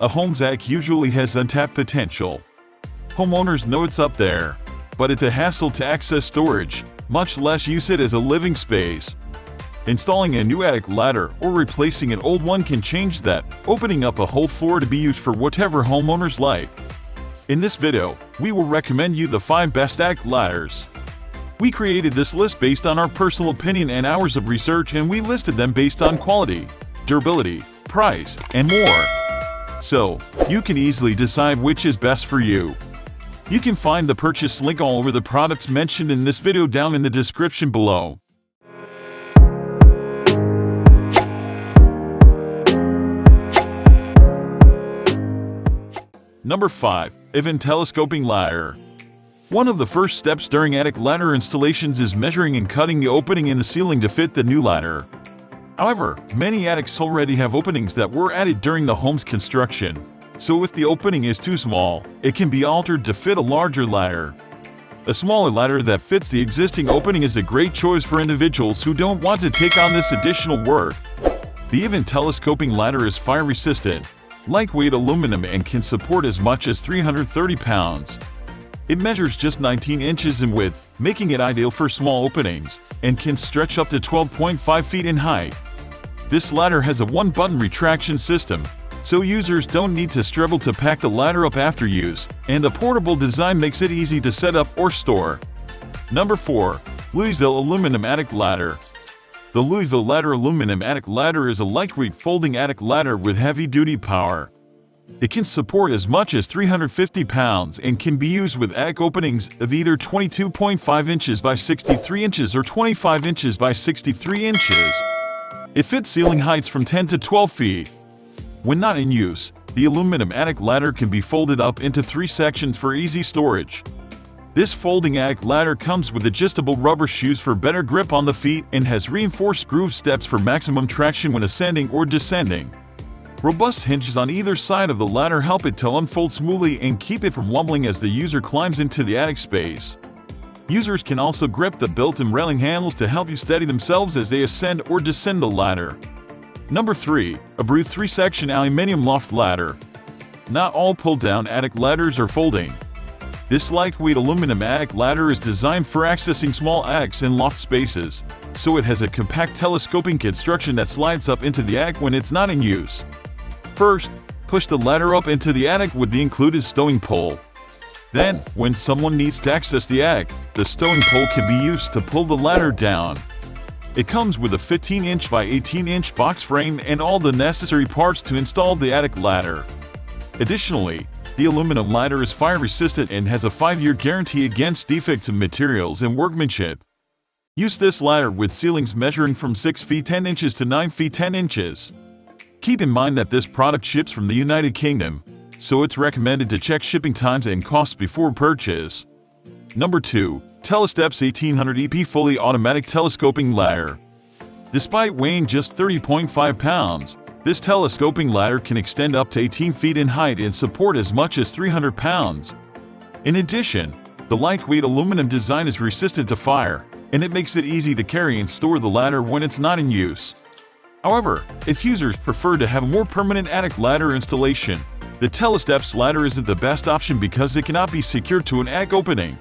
a home's attic usually has untapped potential. Homeowners know it's up there, but it's a hassle to access storage, much less use it as a living space. Installing a new attic ladder or replacing an old one can change that, opening up a whole floor to be used for whatever homeowners like. In this video, we will recommend you the 5 best attic ladders. We created this list based on our personal opinion and hours of research and we listed them based on quality, durability, price, and more. So, you can easily decide which is best for you. You can find the purchase link all over the products mentioned in this video down in the description below. Number 5. Yvan Telescoping Ladder One of the first steps during attic ladder installations is measuring and cutting the opening in the ceiling to fit the new ladder. However, many attics already have openings that were added during the home's construction, so if the opening is too small, it can be altered to fit a larger ladder. A smaller ladder that fits the existing opening is a great choice for individuals who don't want to take on this additional work. The Yvan Telescoping Ladder is fire-resistant, lightweight aluminum and can support as much as 330 pounds. It measures just 19 inches in width, making it ideal for small openings, and can stretch up to 12.5 feet in height. This ladder has a one-button retraction system, so users don't need to struggle to pack the ladder up after use, and the portable design makes it easy to set up or store. Number 4. Louisville Aluminum Attic Ladder the Louisville Ladder Aluminum Attic Ladder is a lightweight folding attic ladder with heavy-duty power. It can support as much as 350 pounds and can be used with attic openings of either 22.5 inches by 63 inches or 25 inches by 63 inches. It fits ceiling heights from 10 to 12 feet. When not in use, the aluminum attic ladder can be folded up into three sections for easy storage. This folding attic ladder comes with adjustable rubber shoes for better grip on the feet and has reinforced groove steps for maximum traction when ascending or descending. Robust hinges on either side of the ladder help it to unfold smoothly and keep it from wobbling as the user climbs into the attic space. Users can also grip the built-in railing handles to help you steady themselves as they ascend or descend the ladder. Number 3. A Abru 3-Section Aluminium Loft Ladder Not all pull-down attic ladders are folding. This lightweight aluminum attic ladder is designed for accessing small attics and loft spaces, so it has a compact telescoping construction that slides up into the attic when it's not in use. First, push the ladder up into the attic with the included stowing pole. Then, when someone needs to access the attic, the stone pole can be used to pull the ladder down. It comes with a 15-inch by 18-inch box frame and all the necessary parts to install the attic ladder. Additionally, the aluminum ladder is fire resistant and has a 5-year guarantee against defects in materials and workmanship. Use this ladder with ceilings measuring from 6 feet 10 inches to 9 feet 10 inches. Keep in mind that this product ships from the United Kingdom, so it's recommended to check shipping times and costs before purchase. Number 2. Telesteps 1800 EP Fully Automatic Telescoping Ladder Despite weighing just 30.5 pounds, this telescoping ladder can extend up to 18 feet in height and support as much as 300 pounds. In addition, the lightweight aluminum design is resistant to fire, and it makes it easy to carry and store the ladder when it's not in use. However, if users prefer to have a more permanent attic ladder installation, the Telesteps ladder isn't the best option because it cannot be secured to an attic opening.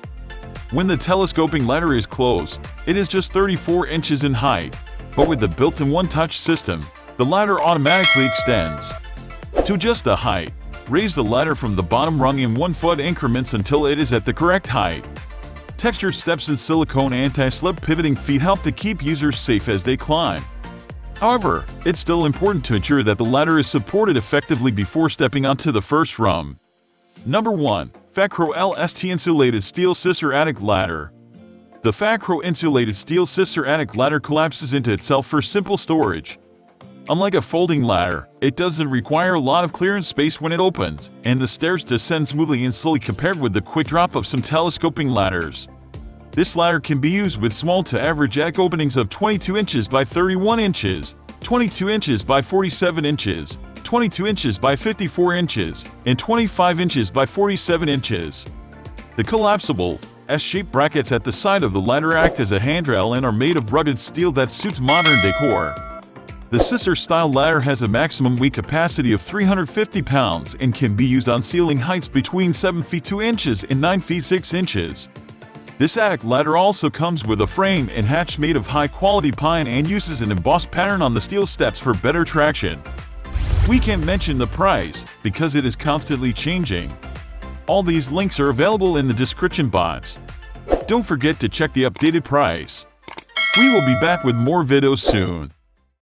When the telescoping ladder is closed, it is just 34 inches in height, but with the built-in one-touch system, the ladder automatically extends. To adjust the height, raise the ladder from the bottom rung in 1 foot increments until it is at the correct height. Textured steps and silicone anti-slip pivoting feet help to keep users safe as they climb. However, it's still important to ensure that the ladder is supported effectively before stepping onto the first rung. Number 1. FAKRO LST Insulated Steel Scissor Attic Ladder The FAKRO Insulated Steel Scissor Attic Ladder collapses into itself for simple storage. Unlike a folding ladder, it doesn't require a lot of clearance space when it opens, and the stairs descend smoothly and slowly compared with the quick drop of some telescoping ladders. This ladder can be used with small to average jack openings of 22 inches by 31 inches, 22 inches by 47 inches, 22 inches by 54 inches, and 25 inches by 47 inches. The collapsible, S-shaped brackets at the side of the ladder act as a handrail and are made of rugged steel that suits modern decor. The Scissor style ladder has a maximum weight capacity of 350 pounds and can be used on ceiling heights between 7 feet 2 inches and 9 feet 6 inches. This attic ladder also comes with a frame and hatch made of high-quality pine and uses an embossed pattern on the steel steps for better traction. We can't mention the price because it is constantly changing. All these links are available in the description box. Don't forget to check the updated price. We will be back with more videos soon.